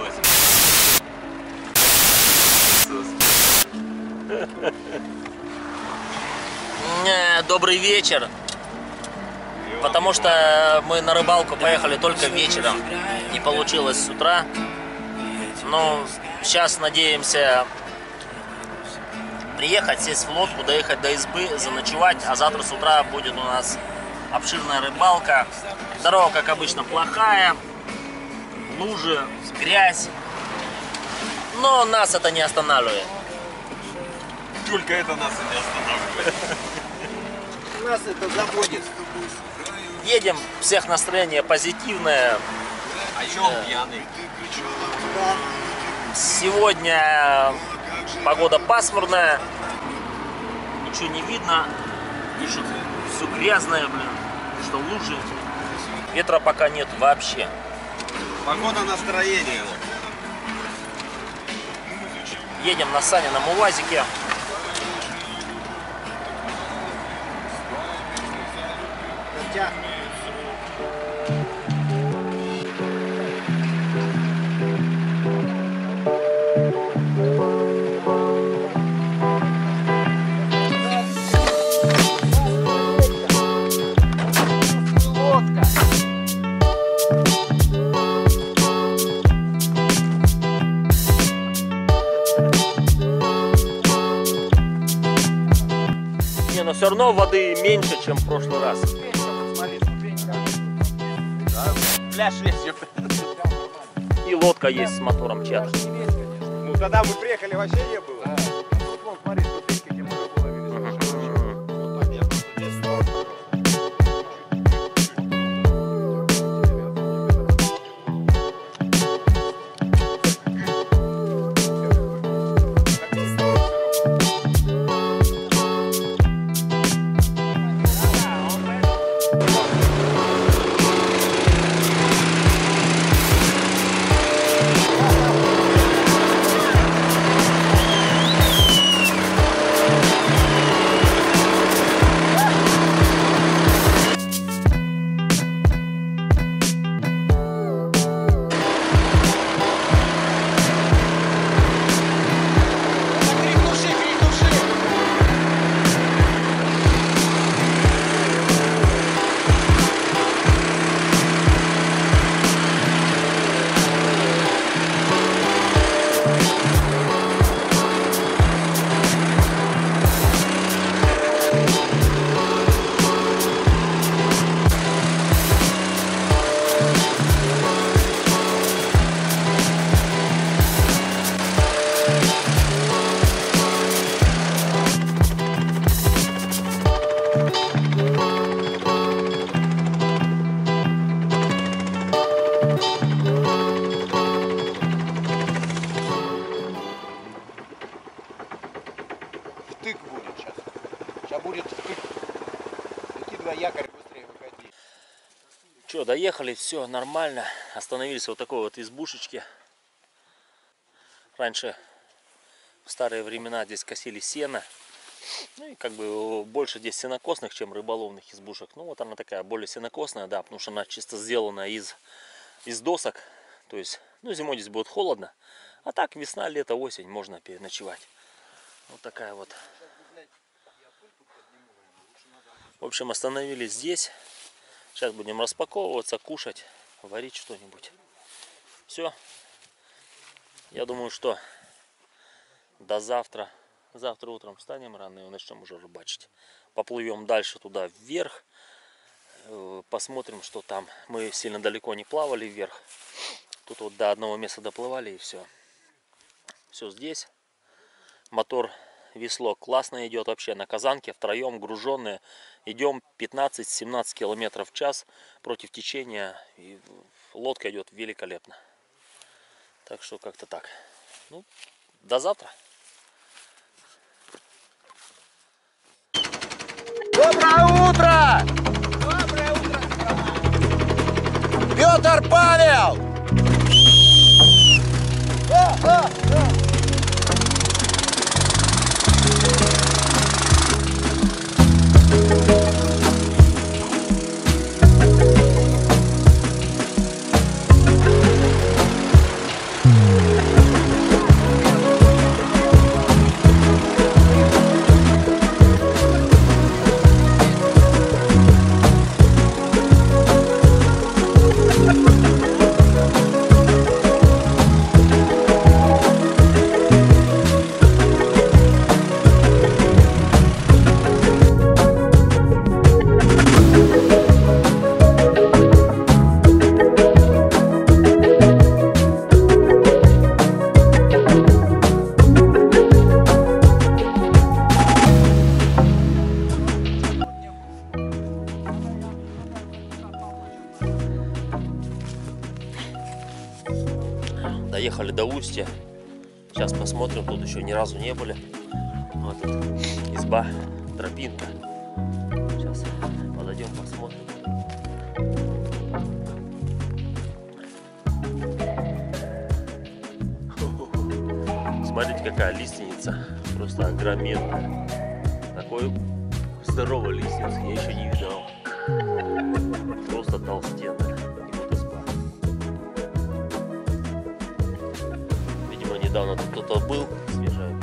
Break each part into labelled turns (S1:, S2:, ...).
S1: согласен.
S2: Добрый вечер. Потому что мы на рыбалку поехали только вечером. Не получилось с утра. Но сейчас надеемся приехать, сесть в лодку, доехать до избы, заночевать. А завтра с утра будет у нас обширная рыбалка. Дорога, как обычно, плохая. Лужи, грязь. Но нас это не останавливает.
S1: Только это нас и не останавливает.
S3: Нас это заводит.
S2: Едем, всех настроение позитивное.
S1: А еще он пьяный.
S2: Сегодня погода пасмурная, ничего не видно, все грязное, блин, что лужи. Ветра пока нет вообще.
S1: Погода настроение.
S2: Едем на Санином УАЗике.
S3: Хотя
S2: равно воды меньше, чем в прошлый раз.
S1: Пляж.
S2: И лодка есть с мотором чья-то.
S3: Ну тогда мы приехали вообще не было.
S2: Че, доехали, все нормально. Остановились вот такой вот избушечке. Раньше в старые времена здесь косили сено. Ну и как бы больше здесь сенокосных, чем рыболовных избушек. Ну вот она такая более сенокосная, да, потому что она чисто сделана из, из досок. То есть, ну зимой здесь будет холодно. А так весна, лето, осень можно переночевать. Вот такая вот. В общем, остановились здесь. Сейчас будем распаковываться, кушать, варить что-нибудь. Все. Я думаю, что до завтра. Завтра утром встанем рано и начнем уже рыбачить. Поплывем дальше туда вверх. Э, Посмотрим, что там. Мы сильно далеко не плавали вверх. Тут вот до одного места доплывали и все. Все здесь. Мотор весло классно идет вообще на казанке втроем груженные идем 15-17 километров в час против течения и лодка идет великолепно так что как-то так ну до завтра
S3: Доброе утро! Доброе утро! Петр Павел! О, о,
S2: Доехали до устья. Сейчас посмотрим, тут еще ни разу не были. Вот тут изба, тропинка. Сейчас подойдем, посмотрим. Смотрите, какая лиственница. Просто огроменная. Такой здоровой лиственницы я еще не видал. Недавно тут кто-то был. Свежая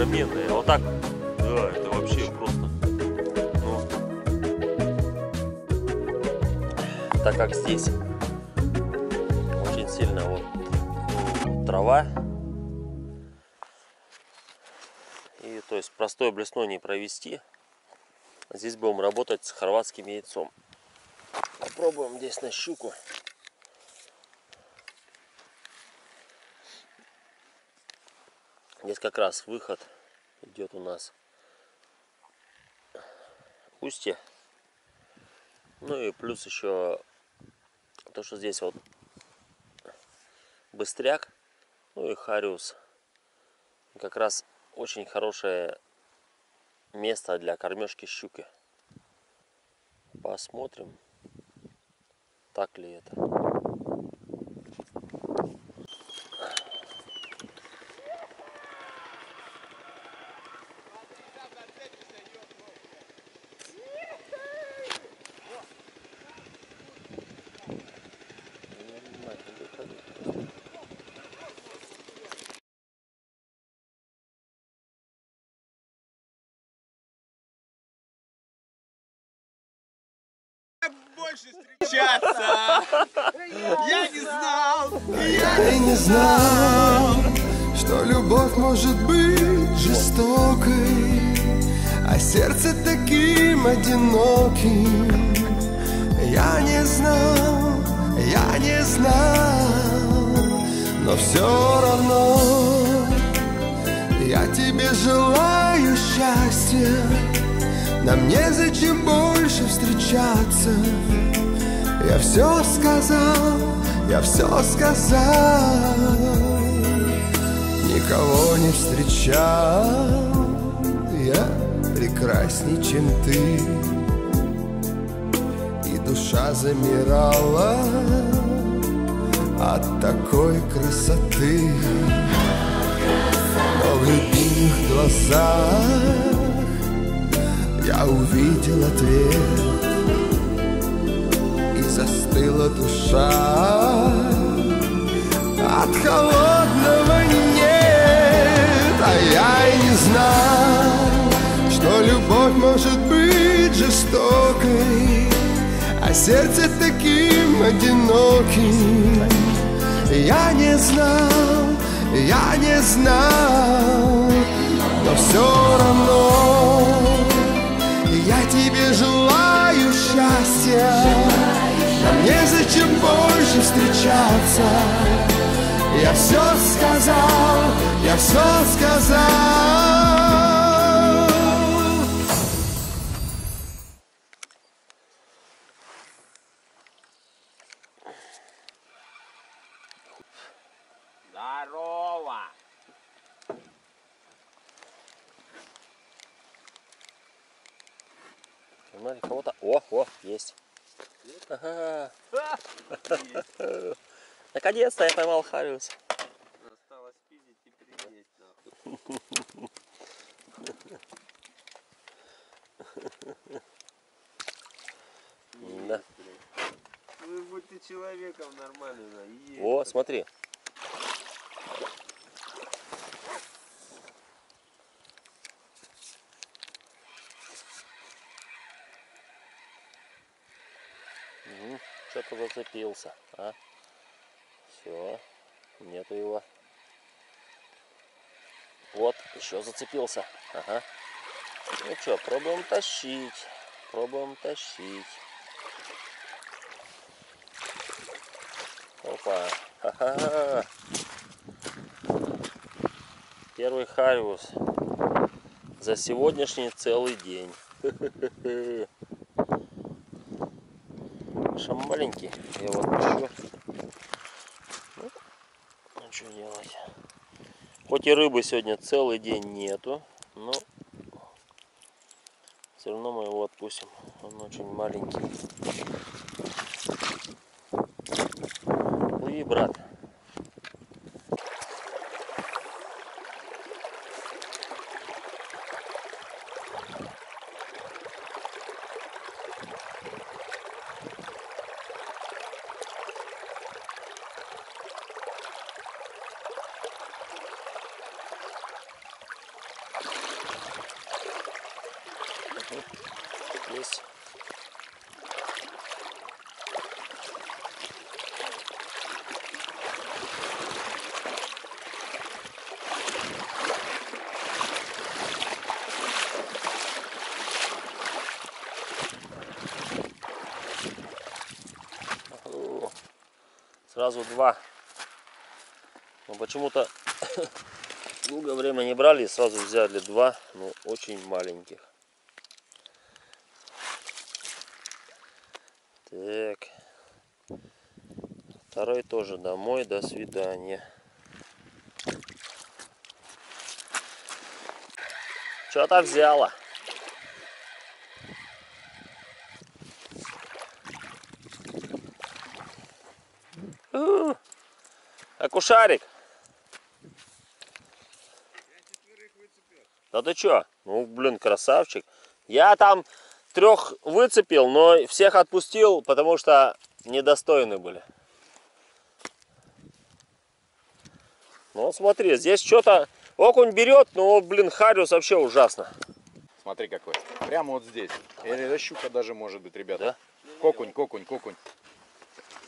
S2: огроменная. А вот так, да, это вообще просто. Ну, так как здесь очень сильно вот ну, трава. Простой блесной не провести. Здесь будем работать с хорватским яйцом. Попробуем здесь на щуку. Здесь как раз выход идет у нас устье. Ну и плюс еще то, что здесь вот быстряк, ну и хариус. Как раз очень хорошее место для кормежки щуки. Посмотрим, так ли это.
S3: Больше встречаться! Я не знал!
S4: Я не знал, что любовь может быть жестокой, а сердце таким одиноким. Я не знал, я не знал, но все равно я тебе желаю счастья. Нам незачем больше встречаться. Я все сказал, я все сказал. Никого не встречал. Я прекрасней, чем ты. И душа замирала от такой красоты. Но в любимых глазах я увидел ответ И застыла душа. От холодного нет А я и не знал Что любовь может быть жестокой А сердце таким одиноким. Я не знал, я не знал Но все равно счастья Нам незачем больше встречаться. Я все сказал, я все сказал
S2: Ага. Наконец-то я поймал Хариус.
S1: Осталось пиздить и принять нахуй.
S2: Да.
S1: Вы будьте человеком нормальным. да.
S2: О, смотри. Что-то зацепился, а? Все, нету его. Вот, еще зацепился. Ага. Ну что, пробуем тащить. Пробуем тащить. Опа. Ха-ха. Первый хариус за сегодняшний целый день. Что маленький, я его отпущу. Ну, ну что делать? Хоть и рыбы сегодня целый день нету, но все равно мы его отпустим. Он очень маленький. Плыви, брат. Есть. О, Сразу два. Но почему-то долгое время не брали, и сразу взяли два, но очень маленьких. Так. Второй тоже домой. До свидания. Что-то взяла. У, Акушарик. Да ты чё? Ну, блин, красавчик. Я там трех выцепил, но всех отпустил, потому что недостойны были. Ну, смотри, здесь что-то окунь берет, но, блин, хариус вообще ужасно.
S3: Смотри какой. Прямо вот здесь. Или щука даже может быть, ребята.
S2: Да?
S3: Кокунь, кокунь, кокунь.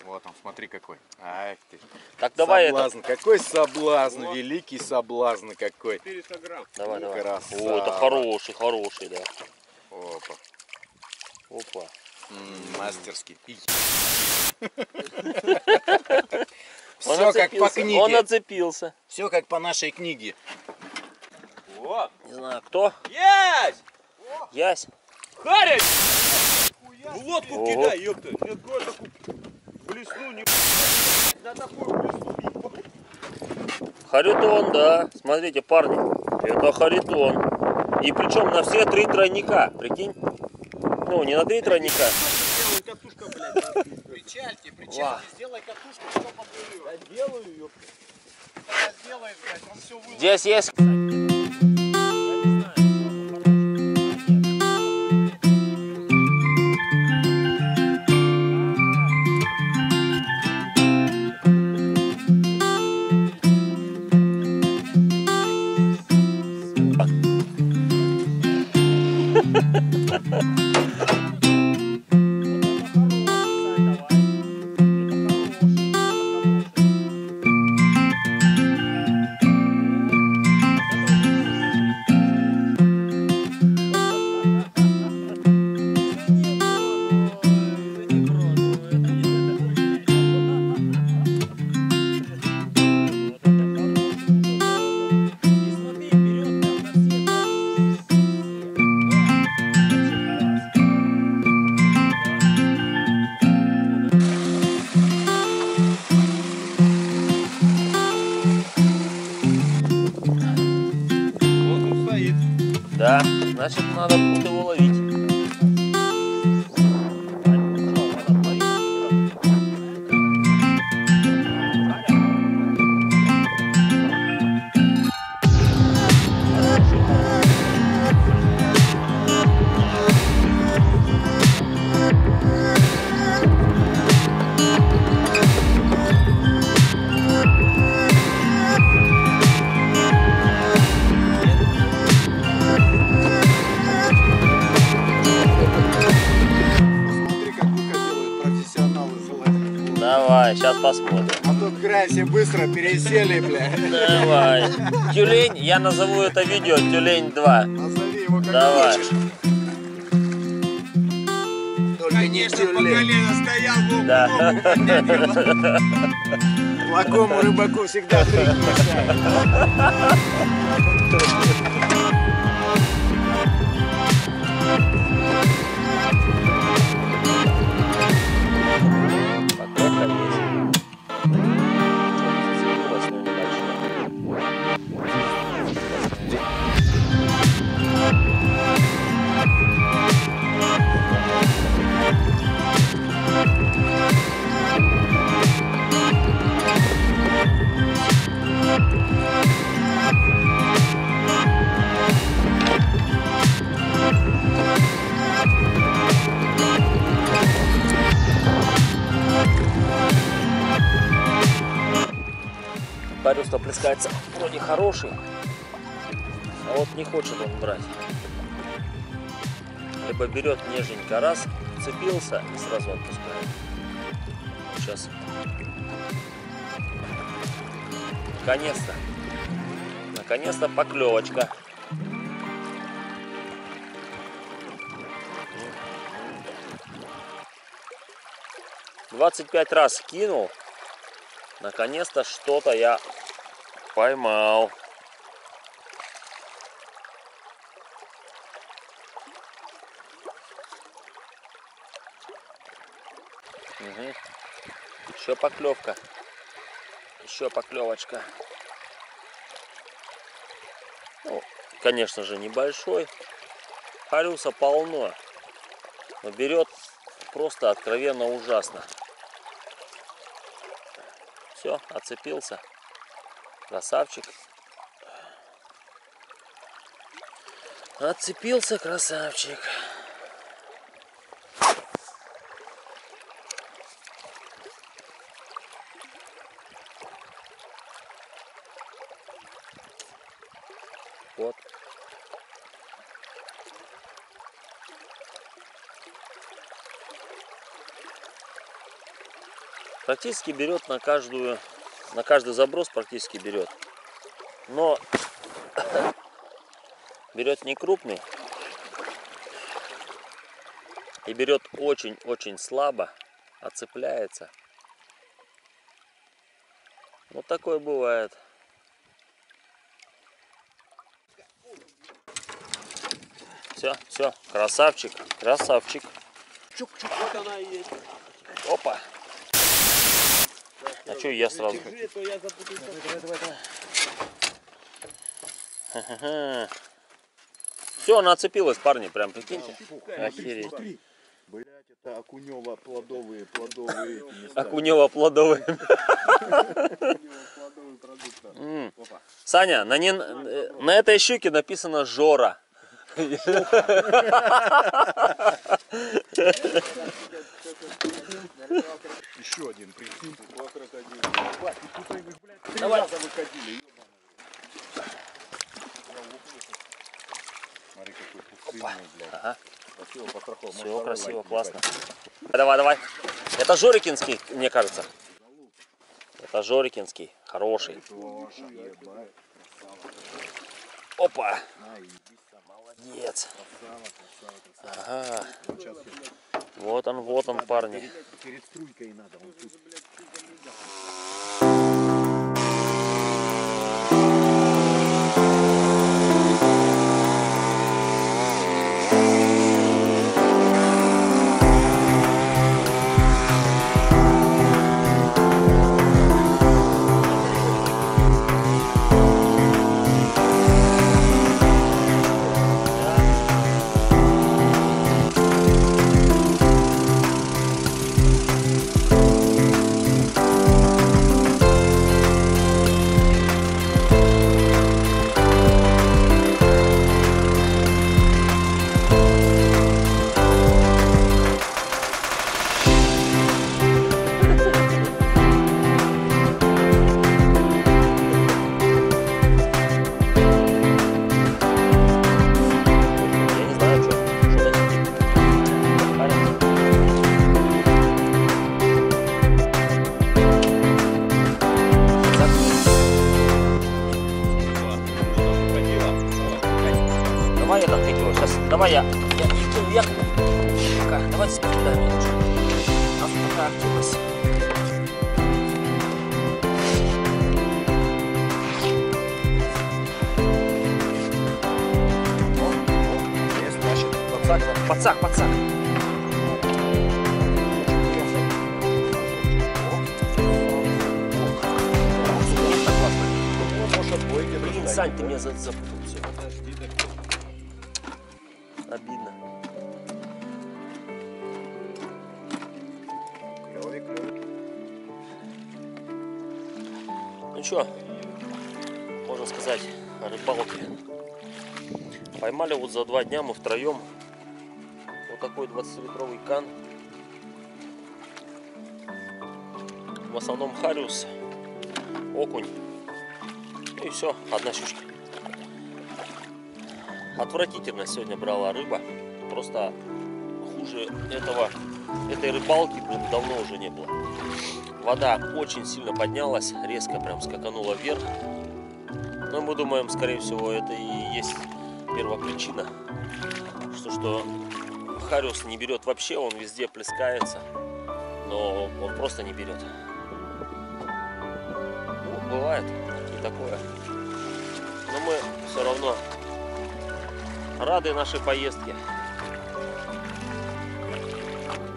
S3: Вот он, смотри какой. Ах ты.
S2: Так, давай
S3: соблазн. Какой соблазн, великий соблазн какой.
S1: 400 грамм.
S2: это. Давай, давай.
S3: Красава.
S2: О, это хороший, хороший, да.
S3: Опа.
S2: Опа.
S3: М, мастерский.
S2: Он
S3: Все как по
S2: отцепился, Он
S3: книге.
S2: отцепился.
S3: Все как по нашей книге.
S1: О,
S2: Не знаю, кто?
S1: есть!
S2: Ясь.
S1: Харя! В лодку кидай, ёпта. Я такую такую блесну, не на такую блесну.
S2: Харитон, да. Смотрите, парни. Это харитон. И причем на все три тройника. Прикинь? Ну, не на три тройника.
S1: Делай катушка, блядь.
S3: Причальте,
S2: причальте,
S3: сделай катушку, все поплывет.
S1: Я делаю, ёпта.
S3: Сделай, блядь, он все выложит.
S2: Здесь есть...
S3: А край все быстро пересели, блядь.
S2: Давай. Тюлень, я назову это видео Тюлень 2.
S3: Назови его как
S2: Давай.
S3: хочешь. Только не тюлень.
S1: стоял,
S2: Да.
S3: Плохому рыбаку всегда три мешает.
S2: Парюс-то плескается вроде хороший, а вот не хочет он брать. Либо берет нежненько раз, цепился и сразу отпускает. Сейчас. Наконец-то. Наконец-то поклевочка. Двадцать пять раз кинул, Наконец-то что-то я поймал. Угу. Еще поклевка. Еще поклевочка. Ну, конечно же, небольшой. Харюса полно. Но берет просто откровенно ужасно. Все, отцепился. Красавчик. Отцепился красавчик. Вот. Практически берет на каждую, на каждый заброс практически берет. Но берет не крупный и берет очень-очень слабо, отцепляется. Вот такое бывает. Все, все, красавчик, красавчик.
S1: Чук-чук, вот она и есть.
S2: Опа. А что я сразу?
S1: Держи, то я запутался.
S2: Все, она отцепилась, парни, прям прикиньте. Охереть.
S3: Смотри. Блять, это окунево плодовые, плодовые.
S2: Окунева плодовые. Саня, на, не, на этой щуке написано Жора.
S3: Еще один, прикинь. Два крокодила. Бать, тут они, блядь, три
S2: Давай.
S3: раза выходили. Смотри, какой пустынный, блядь.
S2: Ага.
S3: Красиво постраховал.
S2: Все
S3: Может,
S2: красиво,
S3: лайк
S2: классно.
S3: ебать.
S2: Давай, давай. Это Жорикинский, мне кажется. Это Жорикинский, хороший.
S3: Ебать.
S2: Опа. Молодец.
S3: Красава, красава, красава.
S2: Ага.
S3: Вот
S2: он, вот он, парни.
S3: перед струйкой надо. Он тут.
S2: закидываю. Сейчас, давай я, я кидаю, я... Пока, давай скидаем. Нас пока активность. Пацак, пацак. Блин, Сань, ты меня запутал. Что, можно сказать о. Поймали вот за два дня мы втроем вот такой 20-литровый кан. В основном хариус, окунь. Ну и все, одна щучка. Отвратительно сегодня брала рыба. Просто хуже этого, этой рыбалки, блин, давно уже не было. Вода очень сильно поднялась, резко прям скаканула вверх. Но мы думаем, скорее всего, это и есть первопричина. Что, что Хариус не берет вообще, он везде плескается, но он просто не берет. Ну, бывает и такое. Но мы все равно рады нашей поездке.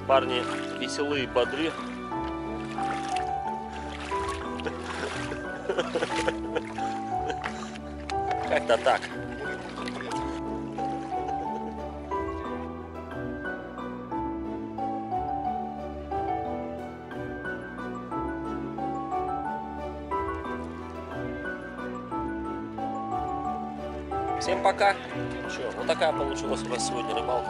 S2: Парни веселые, бодры. Как-то так. Всем пока. Че, вот такая получилась у нас сегодня рыбалка.